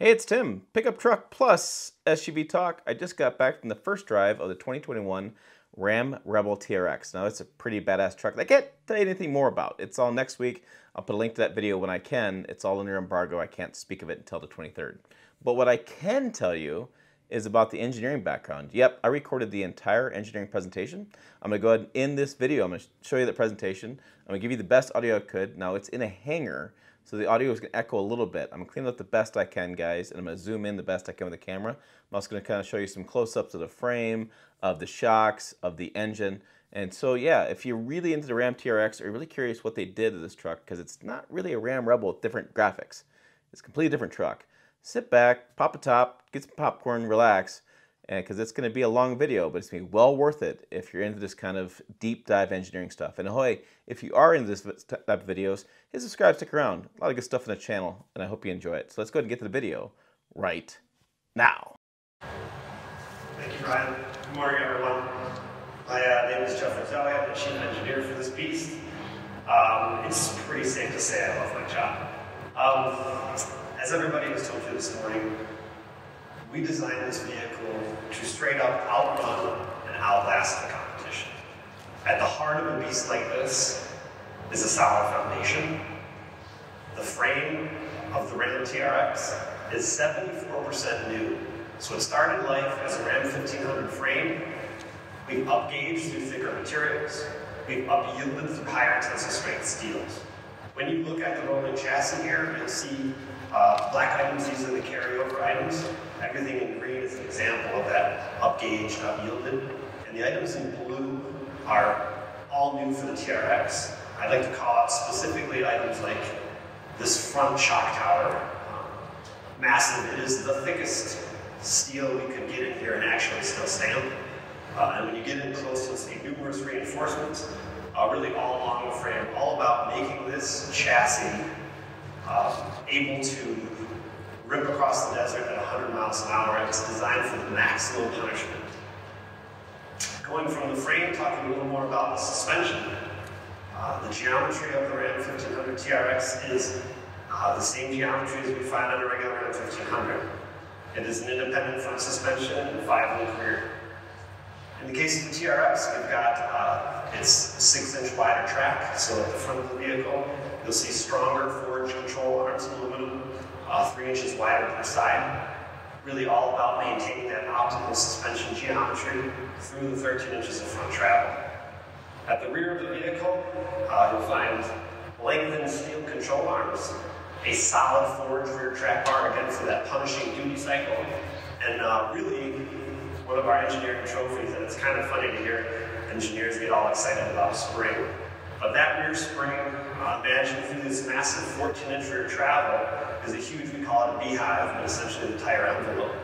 Hey, it's Tim, Pickup Truck Plus SUV Talk. I just got back from the first drive of the 2021 Ram Rebel TRX. Now, it's a pretty badass truck I can't tell you anything more about. It's all next week. I'll put a link to that video when I can. It's all under embargo. I can't speak of it until the 23rd. But what I can tell you is about the engineering background. Yep, I recorded the entire engineering presentation. I'm gonna go ahead and end this video. I'm gonna show you the presentation. I'm gonna give you the best audio I could. Now, it's in a hangar, so the audio is going to echo a little bit. I'm going to clean it up the best I can, guys, and I'm going to zoom in the best I can with the camera. I'm also going to kind of show you some close-ups of the frame, of the shocks, of the engine. And so, yeah, if you're really into the Ram TRX or you're really curious what they did to this truck, because it's not really a Ram Rebel with different graphics. It's a completely different truck. Sit back, pop a top, get some popcorn, relax, because it's going to be a long video, but it's going to be well worth it if you're into this kind of deep dive engineering stuff. And ahoy, if you are into this type of videos, hit subscribe, stick around. A lot of good stuff on the channel, and I hope you enjoy it. So let's go ahead and get to the video right now. Thank you, Brian. Good morning, everyone. My uh, name is Jeff Vitale. I'm the chief engineer for this beast. Um, it's pretty safe to say I love my job. Um, as everybody has told you this morning, we designed this vehicle to straight up outrun and outlast the competition. At the heart of a beast like this is a solid foundation. The frame of the Ram TRX is 74% new. So it started life as a Ram 1500 frame. We've upgauged through thicker materials. We've up-yielded through higher tensile strength steels. When you look at the rolling chassis here, you'll see uh, black items, these are the carryover items. Everything in green is an example of that up-gauged, up-yielded. And the items in blue are all new for the TRX. I'd like to call out specifically items like this front shock tower. Um, massive, it is the thickest steel we could get in here and actually still stand. Uh, and when you get in close, you'll see numerous reinforcements, uh, really all along the frame, all about making this chassis uh, able to rip across the desert at 100 miles an hour. It's designed for the maximum punishment. Going from the frame, talking a little more about the suspension. Uh, the geometry of the Ram 1500 TRX is uh, the same geometry as we find on a regular Ram 1500. It is an independent front suspension and five-link rear. In the case of the TRX, we've got uh, its six-inch wider track, so at the front of the vehicle, you'll see stronger forged control arms in aluminum, uh, three inches wider per side. Really all about maintaining that optimal suspension geometry through the 13 inches of front travel. At the rear of the vehicle, uh, you'll find lengthened steel control arms, a solid forged rear track bar, again for that punishing duty cycle, and uh, really one of our engineering trophies, and it's kind of funny to hear engineers get all excited about spring. But that rear spring, uh, through this massive 14-inch rear travel, is a huge, we call it a beehive, but essentially the tire envelope.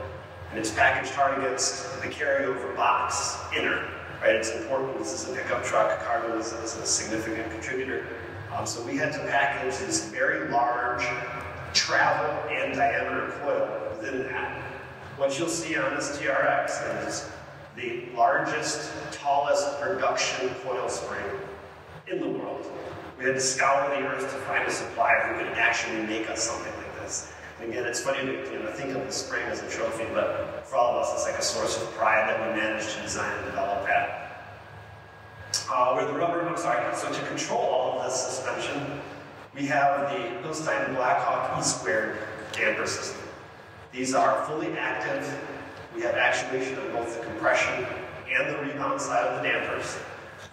And it's packaged hard against the carryover box inner right? It's important. This is a pickup truck. Cargo is, is a significant contributor. Um, so we had to package this very large travel and diameter coil within that. What you'll see on this TRX is the largest, tallest production coil spring in the world. We had to scour the earth to find a supplier who could actually make us something like this. And again, it's funny to you know, think of the spring as a trophy, but for all of us, it's like a source of pride that we managed to design and develop that. Uh, where the rubber, I'm sorry, so to control all of this suspension, we have the Bilstein Blackhawk E-squared damper system. These are fully active. We have actuation of both the compression and the rebound side of the dampers.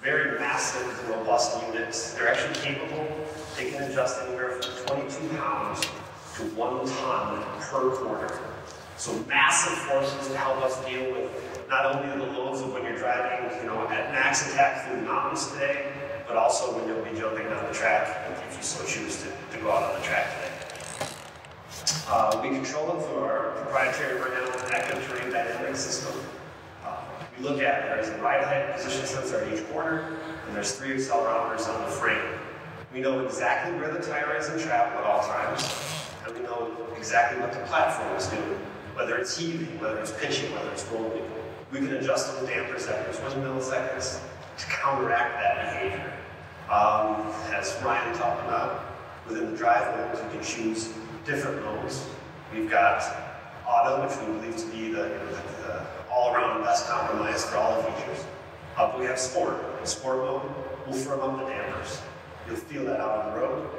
Very massive, robust units. They're actually capable. They can adjust anywhere from 22 pounds to one ton per quarter. So massive forces to help us deal with not only the loads of when you're driving, you know, at max attack through the mountains today, but also when you'll be jumping on the track if you so choose to, to go out on the track today. Uh, we control it through our proprietary Renault active terrain dynamic system. Look at there is a ride height position sensor at each corner, and there's three accelerometers on the frame. We know exactly where the tire is in travel at all times, and we know exactly what the platform is doing, whether it's heaving, whether it's pitching, whether it's rolling. We can adjust the damper seconds, one milliseconds, to counteract that behavior. Um, as Ryan talked about, within the drive modes, you can choose different modes. We've got auto, which we believe to be the, you know, the, the all-around best compromise for all the features. But we have sport. In sport mode, we'll firm up the dampers. You'll feel that out on the road.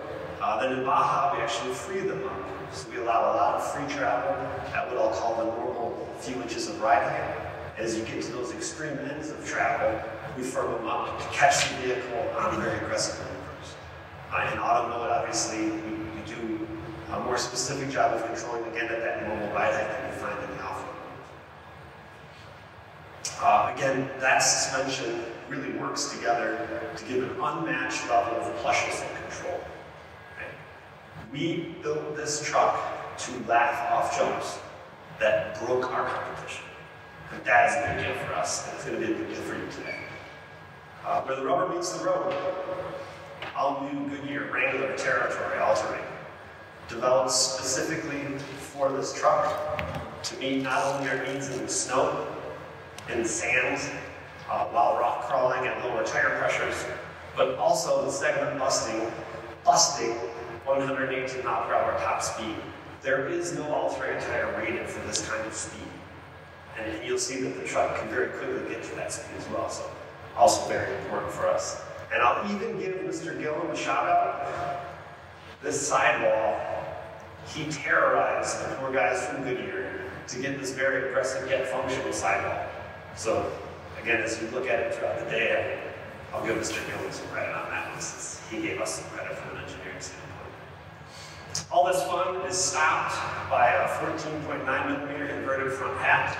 Uh, then in Baja, we actually free them up. So we allow a lot of free travel at what I'll call the normal few inches of ride height. As you get to those extreme ends of travel, we firm them up to catch the vehicle on very aggressive maneuvers. Uh, in auto mode, obviously, we, we do a more specific job of controlling, again, at that normal ride height that you find in the alpha mode. Uh, again, that suspension really works together to give an unmatched level of plushness and control. We built this truck to laugh off jumps that broke our competition. And that is a big deal for us, and it's going to be a big deal for you today. Uh, where the rubber meets the road, all new Goodyear Wrangler Territory all-terrain, developed specifically for this truck to meet not only our needs in the snow, in sand, uh, while rock crawling at lower tire pressures, but also the segment busting, busting 118 mile per hour top speed. There is no all-terrain tire rated for this kind of speed. And you'll see that the truck can very quickly get to that speed as well, so also very important for us. And I'll even give Mr. Gillum a shout out. This sidewall, he terrorized the poor guys from Goodyear to get this very aggressive yet functional sidewall. So again, as you look at it throughout the day, I'll give Mr. Gillum some credit on that one since he gave us some credit from an engineering standpoint. All this fun is stopped by a 14.9 millimeter inverted front hat,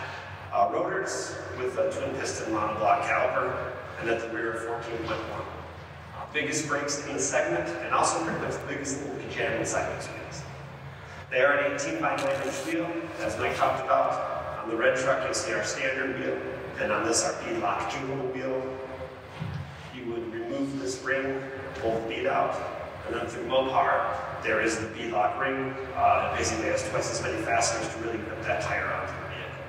uh, rotors with a twin piston monoblock caliper, and at the rear 14.1. Uh, biggest brakes in the segment, and also pretty much the biggest can jam inside those wheels. They are an 18 by 9 inch wheel, as Mike talked about. On the red truck, you'll see our standard wheel, and on this, our bead-lock tunable wheel. You would remove this ring, pull the bead out, and then through Mopar, there is the bead-lock ring. Uh, it basically has twice as many fasteners to really grip that tire onto the vehicle.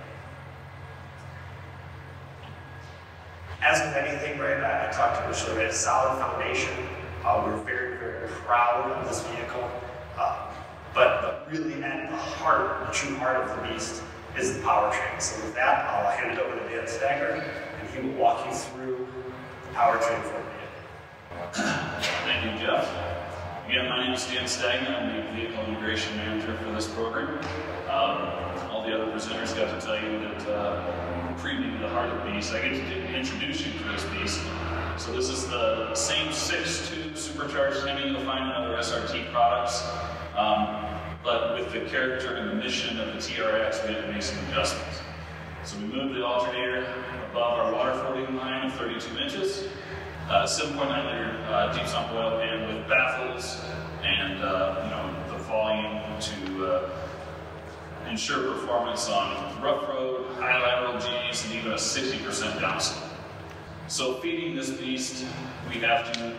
As with anything, right, I, I talked to Michelle, we had a solid foundation. Uh, we're very, very proud of this vehicle. Uh, but, but really at the heart, the true heart of the beast is the powertrain. So with that, I'll hand it over to Dan Stagner, and he will walk you through the powertrain for the Thank you, Jeff. Again, my name is Dan Stagner. I'm the Vehicle Integration Manager for this program. Um, all the other presenters got to tell you that uh, preview the heart of the beast. I get to introduce you to this beast. So this is the same 6.2 supercharged Hemi you'll find in other SRT products. Um, but with the character and the mission of the TRX, we had to make some adjustments. So we moved the alternator above our water floating line of 32 inches, uh, 7.9 liter uh, deep sump oil pan with baffles and uh, you know the volume to uh, ensure performance on rough road, high lateral Gs, and even a 60% downslope. So feeding this beast, we have to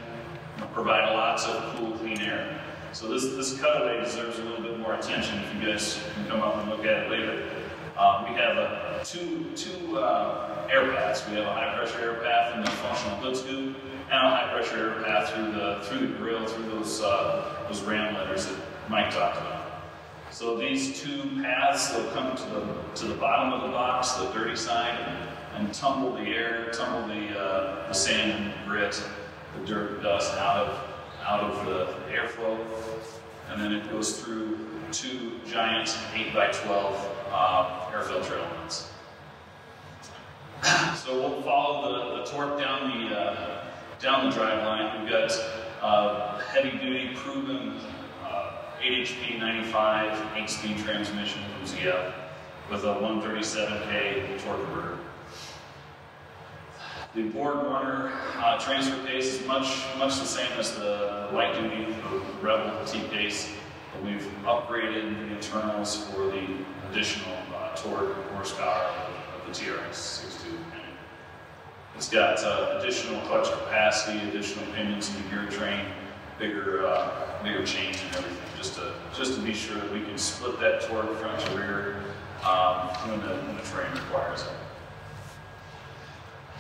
provide lots of cool, clean air. So this, this cutaway deserves a little bit more attention if you guys can come up and look at it later. Um, we have a, two, two uh, air paths. We have a high pressure air path in the functional hood scoop and a high pressure air path through the, through the grill, through those, uh, those ram letters that Mike talked about. So these two paths, they'll come to the, to the bottom of the box, the dirty side, and, and tumble the air, tumble the, uh, the sand and grit, the dirt, dust out of out of the airflow, and then it goes through two giant 8 by 12 uh, air filter elements. So we'll follow the, the torque down the uh, down the drive line. We've got uh, heavy duty proven uh, 8 HP 95 8 speed transmission from ZF with a 137K torque converter. The BorgWarner uh, transfer case is much much the same as the light duty Rebel T case, but we've upgraded the internals for the additional uh, torque horsepower of, the TRX 62. It's got uh, additional clutch capacity, additional pinions in the gear train, bigger uh, bigger chains and everything, just to just to be sure that we can split that torque front to rear um, when, the, when the terrain requires it.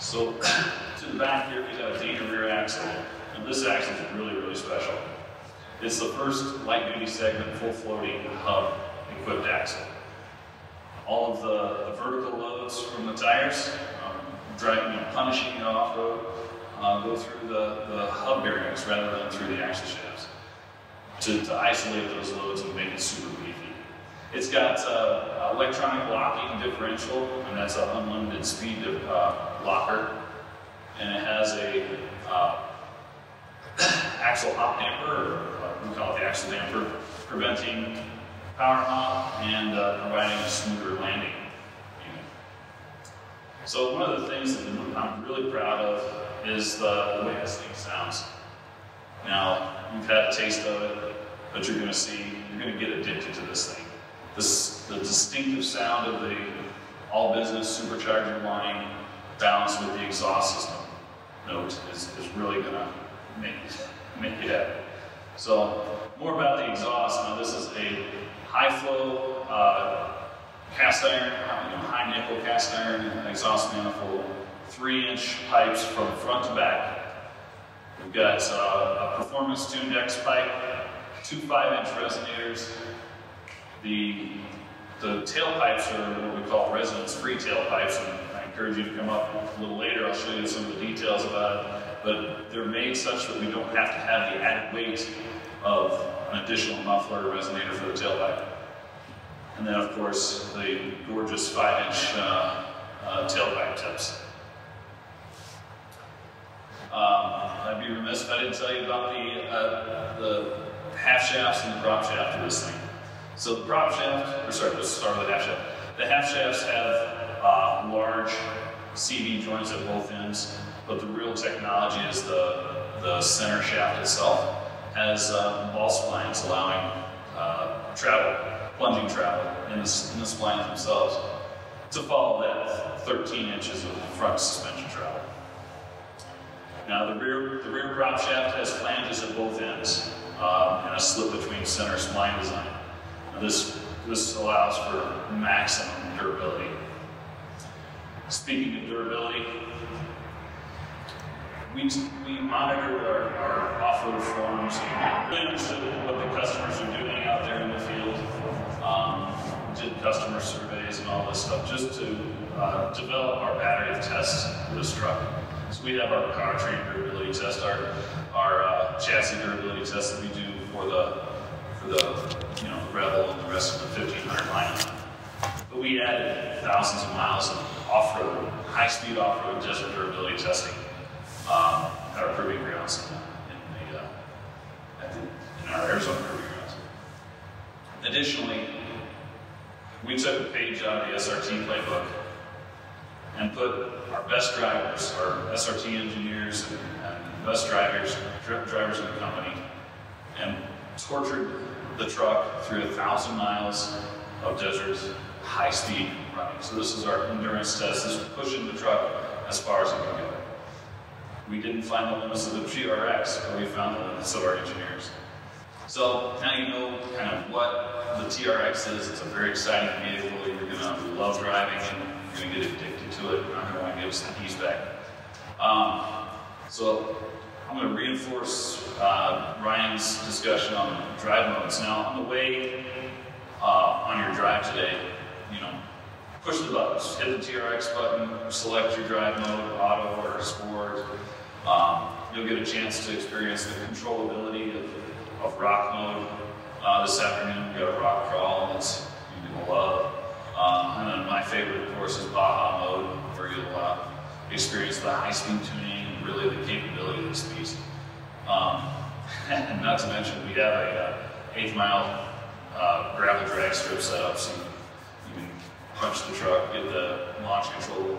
So to the back here, we've got a Dana rear axle, and this axle is really, really special. It's the first light-duty segment full floating hub equipped axle. All of the, the vertical loads from the tires, um, driving and punishing it off-road, uh, go through the, the hub bearings rather than through the axle shafts to, to isolate those loads and make it super beefy. It's got uh, electronic locking differential, and that's an unlimited speed uh, locker. And it has a uh, axle hop damper, or we call it the axle damper, preventing power hop and uh, providing a smoother landing. So one of the things that I'm really proud of is the, the way this thing sounds. Now, you've had a taste of it, but you're going to see, you're going to get addicted to this thing. This, the distinctive sound of the all-business supercharger line balanced with the exhaust system note is, is really going to make, make you happy. So, more about the exhaust. Now, this is a high-flow uh, cast iron, you know, high nickel cast iron exhaust manifold, three-inch pipes from front to back. We've got uh, a performance tuned X pipe, two five-inch resonators. The the tailpipes are what we call resonance-free tailpipes, and encourage you to come up a little later. I'll show you some of the details about it. But they're made such that we don't have to have the added weight of an additional muffler or resonator for the tailpipe. And then, of course, the gorgeous five-inch uh, uh, tailpipe tips. Um, I'd be remiss if I didn't tell you about the, uh, the half shafts and the prop shaft of this thing. So the prop shaft, or sorry, let's start with the half shaft. The half shafts have uh, large CV joints at both ends, but the real technology is the, the center shaft itself has uh, ball splines allowing uh, travel, plunging travel in the, in the splines themselves to follow that 13 inches of front suspension travel. Now the rear, the rear prop shaft has flanges at both ends um, and a slip between center spline design. Now this, this allows for maximum durability. Speaking of durability, we, we monitored our, our off-road forms, understood what the customers are doing out there in the field, um, did customer surveys and all this stuff just to uh, develop our battery of tests for this truck. So we have our powertrain durability test, our, our uh, chassis durability test that we do for the, for the you know, Rebel and the rest of the 1500 lineup. But we added thousands of miles of off-road, high-speed off-road desert durability testing um, at our proving grounds in, the, uh, the, in our Arizona proving grounds. Additionally, we took a page out of the SRT playbook and put our best drivers, our SRT engineers and, and best drivers, drivers in the company, and tortured the truck through a thousand miles of desert high speed running. So this is our endurance test. This is pushing the truck as far as it can go. We didn't find the limits of the TRX, but we found the limits of our engineers. So now you know kind of what the TRX is. It's a very exciting vehicle. You're gonna love driving and you're gonna get addicted to it. You're not gonna want to give us the keys back. Um, so I'm gonna reinforce uh, Ryan's discussion on drive modes. Now on the way uh, on your drive today, you know, push the buttons. Hit the TRX button, select your drive mode, auto or sport. Um, you'll get a chance to experience the controllability of, of rock mode. Uh, this afternoon we got a rock crawl that's you're gonna love. Um, and then my favorite, of course, is Baja mode, where you'll uh, experience the high-speed tuning and really the capability of this beast. Um, and not to mention, we have a uh, eighth mile uh, gravel drag strip set up, so you punch the truck, get the launch control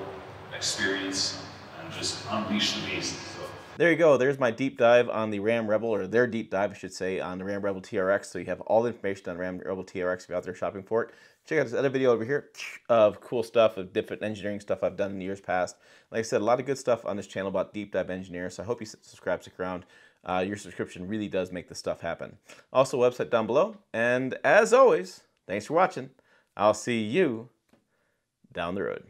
experience, and just unleash the beast. So. There you go. There's my deep dive on the Ram Rebel, or their deep dive, I should say, on the Ram Rebel TRX. So you have all the information on Ram Rebel TRX if you're out there shopping for it. Check out this other video over here of cool stuff, of different engineering stuff I've done in years past. Like I said, a lot of good stuff on this channel about deep dive engineering. So I hope you subscribe, stick around. Uh, your subscription really does make this stuff happen. Also, website down below. And as always, thanks for watching. I'll see you down the road.